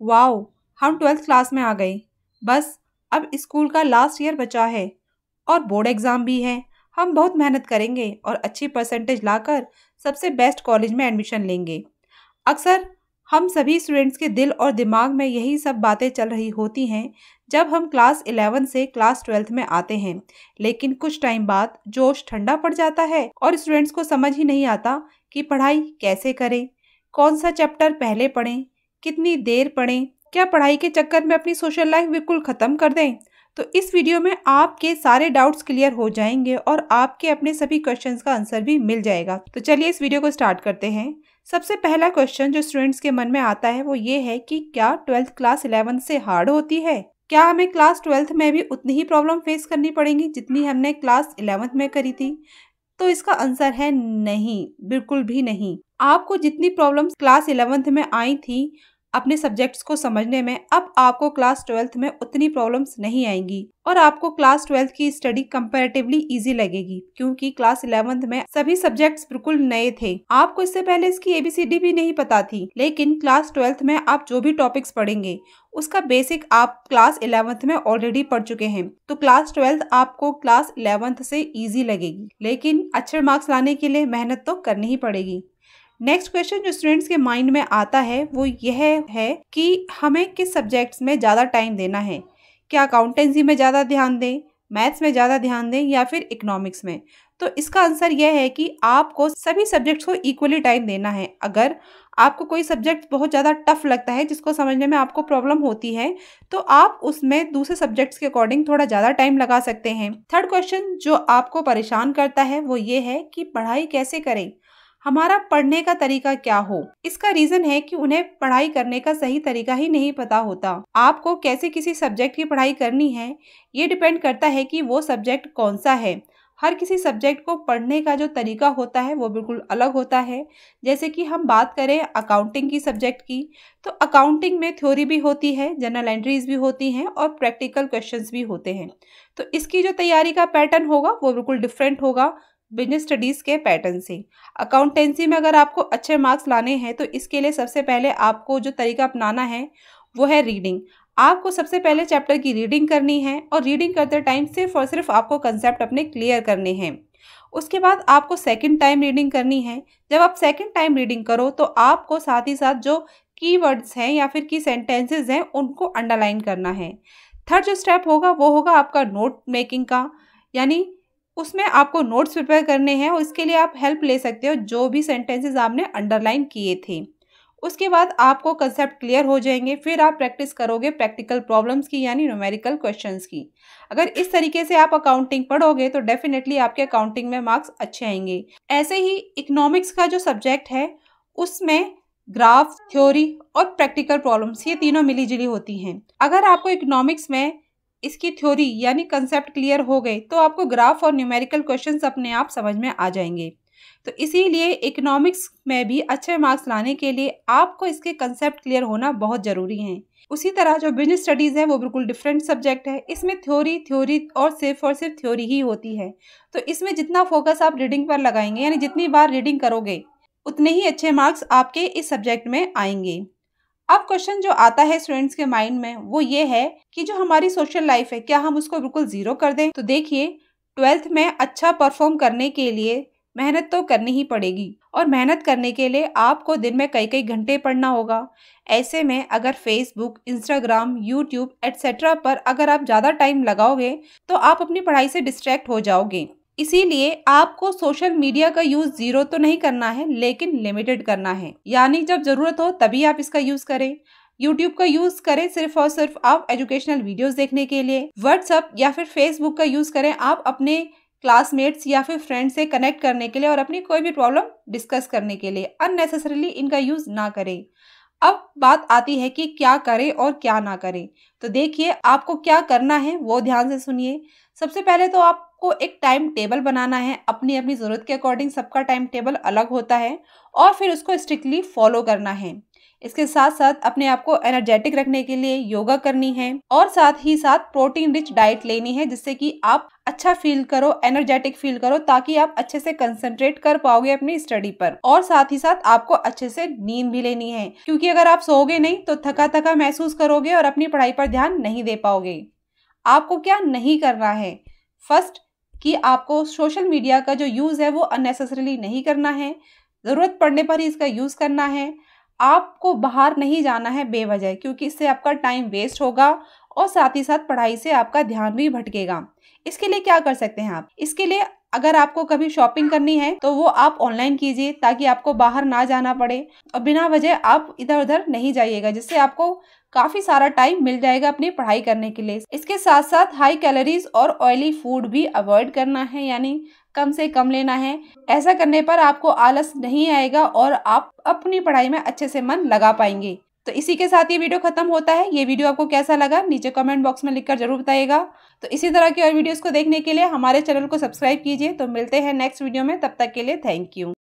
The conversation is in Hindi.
वाओ, हम ट्वेल्थ क्लास में आ गए। बस, अब स्कूल का लास्ट ईयर बचा है। और बोर्ड एग्ज़ाम भी है। हम बहुत मेहनत करेंगे और अच्छी परसेंटेज लाकर सबसे बेस्ट कॉलेज में एडमिशन लेंगे। अक्सर, हम सभी स्टूडेंट्स के दिल और दिमाग में यही सब बातें चल रही होती हैं, जब हम क्लास इलेवन से क्लास ट्वेल्थ में आते हैं। लेकिन कुछ टाइम बाद जोश ठंडा पड़ जाता है और स्टूडेंट्स को समझ ही नहीं आता कि पढ़ाई कैसे करें। कौन सा चैप्टर पहले पढ़ें कितनी देर पढ़ें? क्या पढ़ाई के चक्कर में अपनी सोशल लाइफ बिल्कुल ख़त्म कर दें? तो इस वीडियो में आपके सारे डाउट्स क्लियर हो जाएँगे और आपके अपने सभी क्वेश्चंस का आंसर भी मिल जाएगा। तो चलिए इस वीडियो को स्टार्ट करते हैं। सबसे पहला क्वेश्चन जो स्टूडेंट्स के मन में आता है वो ये है कि क्या ट्वेल्थ क्लास इलेवन से हार्ड होती है? क्या हमें क्लास ट्वेल्थ में भी उतनी ही प्रॉब्लम फेस करनी पड़ेगी जितनी हमने क्लास इलेवंथ में करी थी? तो इसका आंसर है नहीं, बिल्कुल भी नहीं। आपको जितनी प्रॉब्लम्स क्लास इलेवंथ में आई थी अपने सब्जेक्ट्स को समझने में अब आपको क्लास ट्वेल्थ में उतनी प्रॉब्लम्स नहीं आएँगी और आपको क्लास ट्वेल्थ की स्टडी कंपैरेटिवली इजी लगेगी क्योंकि क्लास इलेवेंथ में सभी सब्जेक्ट्स बिल्कुल नए थे। आपको इससे पहले इसकी एबीसीडी भी नहीं पता थी, लेकिन क्लास ट्वेल्थ में आप जो भी टॉपिक्स पढ़ेंगे, उसका बेसिक आप क्लास इलेवेंथ में ऑलरेडी पढ़ चुके हैं। तो क्लास ट्वेल्थ आपको क्लास इलेवेंथ से इजी लगेगी, लेकिन अच्छे मार्क्स लाने के लिए मेहनत तो करनी ही पड़ेगी। नेक्स्ट क्वेश्चन जो स्टूडेंट्स के माइंड में आता है, वो यह है कि हमें किस सब्जेक्ट्स में ज़्यादा टाइम देना है? क्या अकाउंटेंसी में ज़्यादा ध्यान दें मैथ्स में ज़्यादा ध्यान दें या फिर इकोनॉमिक्स में? तो इसका आंसर यह है कि आपको सभी सब्जेक्ट्स को इक्वली टाइम देना है। अगर आपको कोई सब्जेक्ट बहुत ज़्यादा टफ लगता है, जिसको समझने में आपको प्रॉब्लम होती है तो आप उसमें दूसरे सब्जेक्ट्स के अकॉर्डिंग थोड़ा ज़्यादा टाइम लगा सकते हैं। थर्ड क्वेश्चन जो आपको परेशान करता है, वो ये है कि पढ़ाई कैसे करें? हमारा पढ़ने का तरीका क्या हो? इसका रीजन है कि उन्हें पढ़ाई करने का सही तरीका ही नहीं पता होता। आपको कैसे किसी सब्जेक्ट की पढ़ाई करनी है? ये डिपेंड करता है कि वो सब्जेक्ट कौन सा है। हर किसी सब्जेक्ट को पढ़ने का जो तरीका होता है, वो बिल्कुल अलग होता है। जैसे कि हम बात करें अकाउंटिंग की सब्जेक्ट की तो अकाउंटिंग में थ्योरी भी होती है जनरल एंट्रीज भी होती हैं और प्रैक्टिकल क्वेश्चंस भी होते हैं। तो इसकी जो तैयारी का पैटर्न होगा, वो बिल्कुल डिफरेंट होगा। बिज़नेस स्टडीज़ के पैटर्न से। अकाउंटेंसी में अगर आपको अच्छे मार्क्स लाने हैं तो इसके लिए सबसे पहले आपको जो तरीका अपनाना है, वो है रीडिंग। आपको सबसे पहले चैप्टर की रीडिंग करनी है, और रीडिंग करते टाइम सिर्फ़ और सिर्फ़ आपको कंसेप्ट अपने क्लियर करने हैं। उसके बाद आपको सेकंड टाइम रीडिंग करनी है। जब आप सेकंड टाइम रीडिंग करो तो आपको साथ ही साथ जो कीवर्ड्स हैं या फिर की सेंटेंसेस हैं, उनको अंडरलाइन करना है। थर्ड जो स्टेप होगा, वो होगा आपका नोट मेकिंग का, यानी उसमें आपको नोट्स प्रिपेयर करने हैं और इसके लिए आप हेल्प ले सकते हो, जो भी सेंटेंसेस आपने अंडरलाइन किए थे। उसके बाद आपको कंसेप्ट क्लियर हो जाएँगे, फिर आप प्रैक्टिस करोगे प्रैक्टिकल प्रॉब्लम्स की, यानी न्यूमेरिकल क्वेश्चंस की। अगर इस तरीके से आप अकाउंटिंग पढ़ोगे तो डेफिनेटली आपके अकाउंटिंग में मार्क्स अच्छे आएँगे। ऐसे ही इकोनॉमिक्स का जो सब्जेक्ट है, उसमें ग्राफ थ्योरी और प्रैक्टिकल प्रॉब्लम्स ये तीनों मिली जुली होती हैं। अगर आपको इकोनॉमिक्स में इसकी थ्योरी यानी कंसेप्ट क्लियर हो गए तो आपको ग्राफ और न्यूमेरिकल क्वेश्चंस अपने आप समझ में आ जाएँगे। तो इसीलिए इकोनॉमिक्स में भी अच्छे मार्क्स लाने के लिए आपको इसके कंसेप्ट क्लियर होना बहुत ज़रूरी है। उसी तरह जो बिज़नेस स्टडीज़ है, वो बिल्कुल डिफरेंट सब्जेक्ट है। इसमें थ्योरी थ्योरी और सिर्फ़ और सिर्फ़ थ्योरी ही होती है। तो इसमें जितना फोकस आप रीडिंग पर लगाएँगे, यानी जितनी बार रीडिंग करोगे, उतने ही अच्छे मार्क्स आपके इस सब्जेक्ट में आएँगे। अब क्वेश्चन जो आता है स्टूडेंट्स के माइंड में, वो ये है कि जो हमारी सोशल लाइफ है, क्या हम उसको बिल्कुल ज़ीरो कर दें? तो देखिए ट्वेल्थ में अच्छा परफॉर्म करने के लिए मेहनत तो करनी ही पड़ेगी और मेहनत करने के लिए आपको दिन में कई कई घंटे पढ़ना होगा। ऐसे में अगर फेसबुक इंस्टाग्राम यूट्यूब एट्सेट्रा पर अगर आप ज़्यादा टाइम लगाओगे तो आप अपनी पढ़ाई से डिस्ट्रैक्ट हो जाओगे। इसीलिए आपको सोशल मीडिया का यूज़ ज़ीरो तो नहीं करना है, लेकिन लिमिटेड करना है। यानी जब ज़रूरत हो, तभी आप इसका यूज़ करें। यूट्यूब का यूज़ करें सिर्फ़ और सिर्फ़ आप एजुकेशनल वीडियोस देखने के लिए। व्हाट्सअप या फिर फेसबुक का यूज़ करें आप अपने क्लासमेट्स या फिर फ्रेंड से कनेक्ट करने के लिए और अपनी कोई भी प्रॉब्लम डिस्कस करने के लिए। अननेसेसरीली इनका यूज़ ना करें। अब बात आती है कि क्या करें और क्या ना करें। तो देखिए, आपको क्या करना है वो ध्यान से सुनिए। सबसे पहले तो आपको एक टाइम टेबल बनाना है। अपनी अपनी ज़रूरत के अकॉर्डिंग सबका टाइम टेबल अलग होता है और फिर उसको स्ट्रिक्टली फॉलो करना है। इसके साथ साथ अपने आप को एनर्जेटिक रखने के लिए योगा करनी है और साथ ही साथ प्रोटीन रिच डाइट लेनी है जिससे कि आप अच्छा फील करो एनर्जेटिक फील करो ताकि आप अच्छे से कंसंट्रेट कर पाओगे अपनी स्टडी पर। और साथ ही साथ आपको अच्छे से नींद भी लेनी है क्योंकि अगर आप सोओगे नहीं तो थका थका महसूस करोगे और अपनी पढ़ाई पर ध्यान नहीं दे पाओगे। आपको क्या नहीं करना है? फ़र्स्ट कि आपको सोशल मीडिया का जो यूज़ है वो अननेसेसरीली नहीं करना है। ज़रूरत पड़ने पर ही इसका यूज़ करना है। आपको बाहर नहीं जाना है बेवजह, क्योंकि इससे आपका टाइम वेस्ट होगा और साथ ही साथ पढ़ाई से आपका ध्यान भी भटकेगा। इसके लिए क्या कर सकते हैं आप? इसके लिए अगर आपको कभी शॉपिंग करनी है तो वो आप ऑनलाइन कीजिए ताकि आपको बाहर ना जाना पड़े और बिना वजह आप इधर उधर नहीं जाइएगा, जिससे आपको काफ़ी सारा टाइम मिल जाएगा अपनी पढ़ाई करने के लिए। इसके साथ साथ हाई कैलोरीज और ऑयली फ़ूड भी अवॉइड करना है, यानी कम से कम लेना है। ऐसा करने पर आपको आलस नहीं आएगा और आप अपनी पढ़ाई में अच्छे से मन लगा पाएँगे। तो इसी के साथ ये वीडियो खत्म होता है। ये वीडियो आपको कैसा लगा, नीचे कमेंट बॉक्स में लिखकर ज़रूर बताइएगा। तो इसी तरह की और वीडियोस को देखने के लिए हमारे चैनल को सब्सक्राइब कीजिए। तो मिलते हैं नेक्स्ट वीडियो में, तब तक के लिए थैंक यू